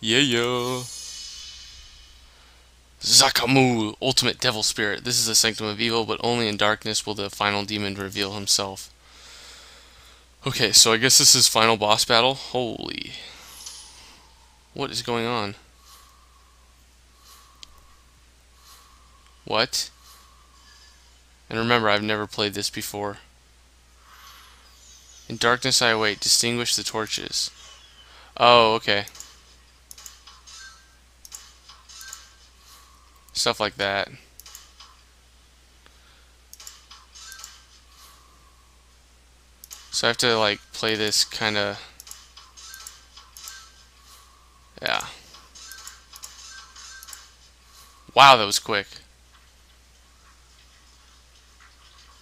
Yeah, yeah. Zakamu, ultimate devil spirit. This is a sanctum of evil, but only in darkness will the final demon reveal himself. Okay, so I guess this is final boss battle. Holy. What is going on? What? And remember, I've never played this before. In darkness I await. Distinguish the torches. Oh, okay. Stuff like that. So I have to, like, play this kind of... Yeah. Wow, that was quick.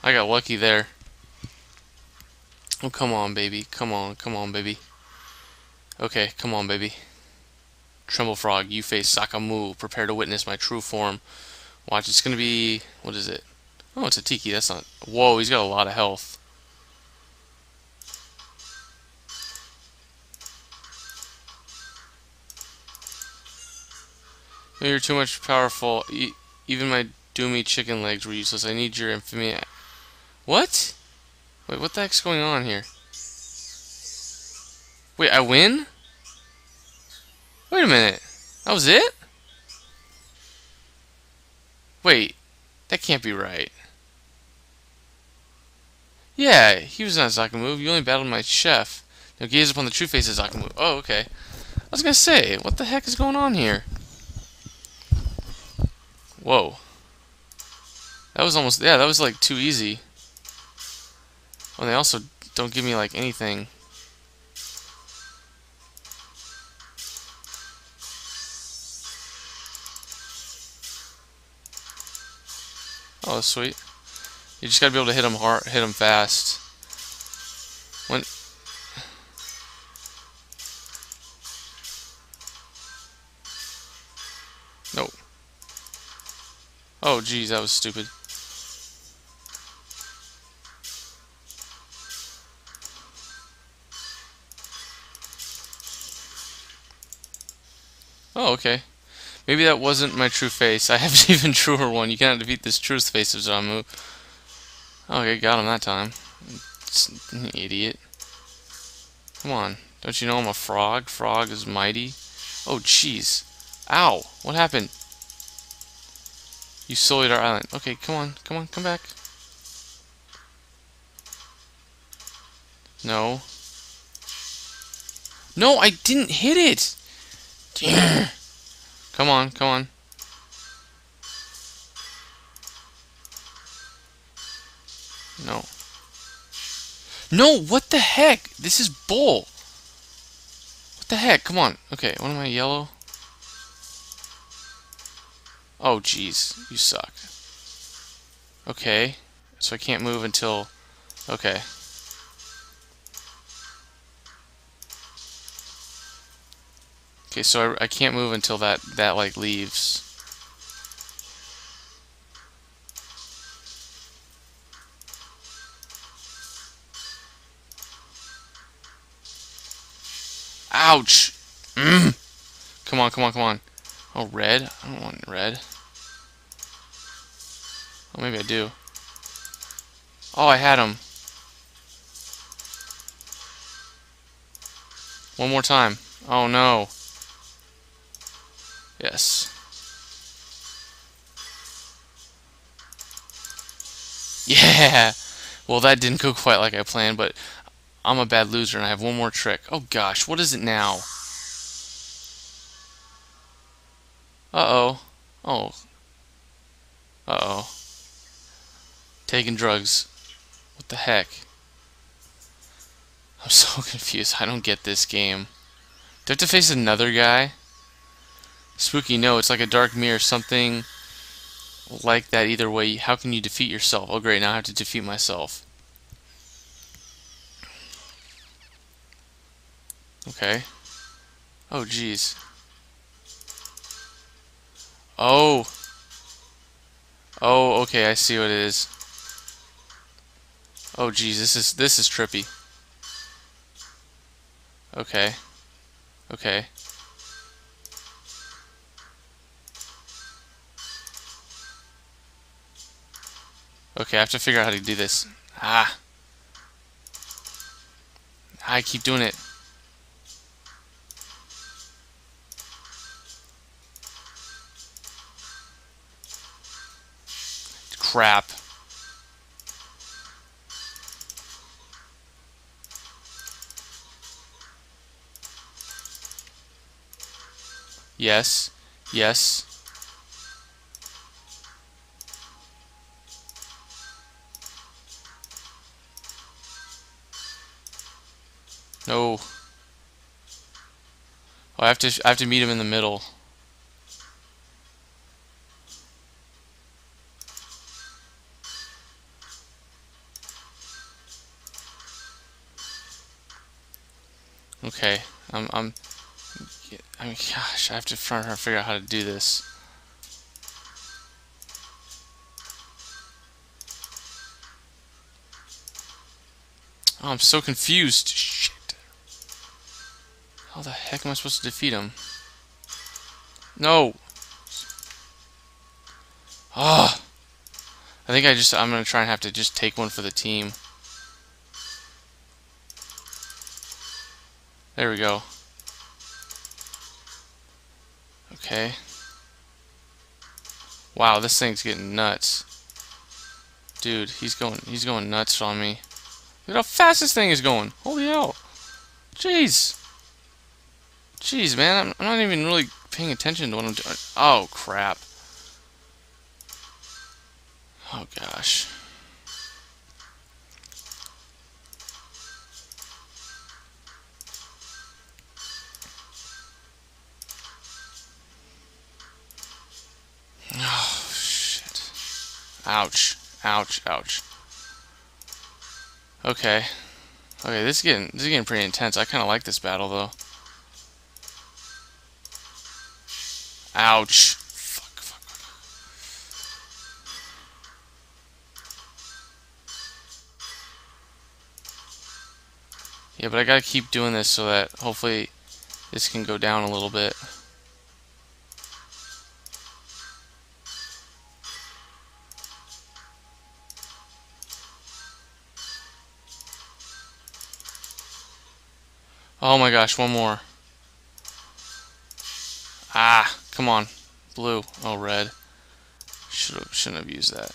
I got lucky there. Oh, come on, baby. Come on, come on, baby. Okay, come on, baby. Tremble Frog, you face Zakamu. Prepare to witness my true form. Watch, it's gonna be... What is it? Oh, it's a Tiki. That's not... Whoa, he's got a lot of health. You're too much powerful. E even my doomy chicken legs were useless. I need your infamy. What? Wait, what the heck's going on here? Wait, I win? Minute. That was it? Wait, that can't be right. Yeah, he was not Zakamu. You only battled my chef. Now gaze upon the true face of Zakamu. Oh, okay. I was gonna say, what the heck is going on here? Whoa. That was almost, yeah, that was like too easy. Oh, they also don't give me like anything. Oh, sweet. You just gotta be able to hit them hard, hit them fast. When Nope. Oh, geez, that was stupid. Oh, okay. Maybe that wasn't my true face. I have an even truer one. You cannot defeat this truest face of Zamu. Oh, okay, got him that time. Idiot. Come on. Don't you know I'm a frog? Frog is mighty. Oh, jeez. Ow! What happened? You sullied our island. Okay, come on. Come on, come back. No. No, I didn't hit it! Come on, come on. No. No, what the heck? This is bull. What the heck? Come on. Okay, what am I, yellow? Oh, jeez. You suck. Okay. So I can't move until... Okay. Okay, so I, I can't move until that, that, like, leaves. Ouch! Mm. Come on, come on, come on. Oh, red? I don't want red. Oh, maybe I do. Oh, I had him. One more time. Oh, no. Yes. Yeah! Well, that didn't go quite like I planned, but I'm a bad loser and I have one more trick. Oh gosh, what is it now? Uh-oh. Oh. Uh-oh. Taking drugs. What the heck? I'm so confused. I don't get this game. Do I have to face another guy? Spooky, no, it's like a dark mirror, something like that either way. How can you defeat yourself? Oh great, now I have to defeat myself. Okay. Oh, jeez. Oh. Oh, okay, I see what it is. Oh, jeez, this is this is trippy. Okay. Okay. Okay, I have to figure out how to do this. Ah. I keep doing it. Crap. Yes. Yes. No. Oh, I have to I have to meet him in the middle. Okay, I'm I'm I mean gosh, I have to try to figure out how to do this. Oh, I'm so confused. How the heck am I supposed to defeat him? No! Ah! I think I just, I'm gonna try and have to just take one for the team. There we go. Okay. Wow, this thing's getting nuts. Dude, he's going he's going nuts on me. Look how fast this thing is going. Holy hell. Jeez. Jeez, man, I'm, not even really paying attention to what I'm doing. Oh, crap. Oh, gosh. Oh, shit. Ouch. Ouch, ouch. Okay. Okay, this is getting this is getting pretty intense. I kind of like this battle though. Ouch. Fuck, fuck, fuck. Yeah, but I gotta keep doing this so that hopefully this can go down a little bit. Oh my gosh, one more. Come on. Blue. Oh, red. Should have, shouldn't have used that.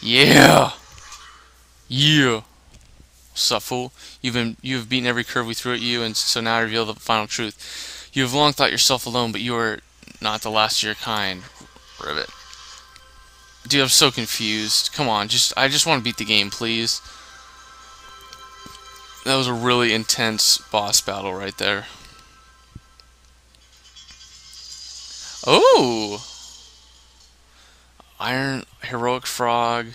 Yeah! Yeah! What's up, fool? You've been you've beaten every curve we threw at you, and so now I reveal the final truth. You have long thought yourself alone, but you are not the last of your kind. Ribbit. Dude, I'm so confused. Come on, just I just want to beat the game, please. That was a really intense boss battle right there. Oh! Iron Heroic Frog.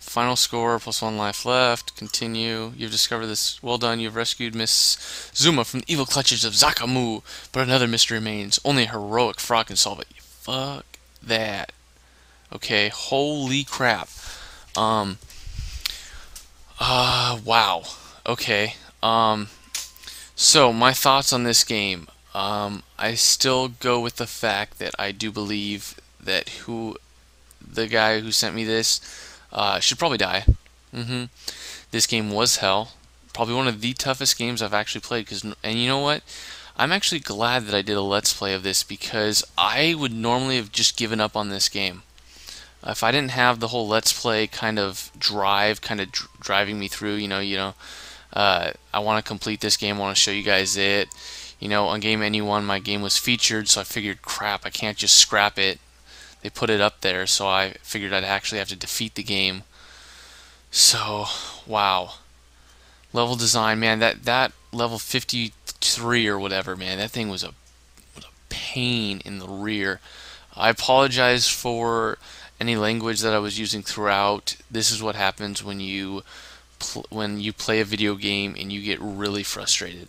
Final score, plus one life left. Continue. You've discovered this. Well done. You've rescued Miss Zuma from the evil clutches of Zakamu. But another mystery remains. Only a heroic frog can solve it. Fuck that. Okay, holy crap. Um. Uh, wow. Okay. Um, so my thoughts on this game. Um, I still go with the fact that I do believe that who the guy who sent me this uh, should probably die. Mm-hmm. This game was hell. Probably one of the toughest games I've actually played. Cause, and you know what? I'm actually glad that I did a let's play of this because I would normally have just given up on this game. If I didn't have the whole let's play kind of drive, kind of dr driving me through, you know, you know, uh, I want to complete this game. I want to show you guys it. You know, on Game Anyone, my game was featured, so I figured, crap, I can't just scrap it. They put it up there, so I figured I'd actually have to defeat the game. So, wow. Level design, man, that, that level 53 or whatever, man, that thing was a, was a pain in the rear. I apologize for any language that I was using throughout. This is what happens when you when you play a video game and you get really frustrated.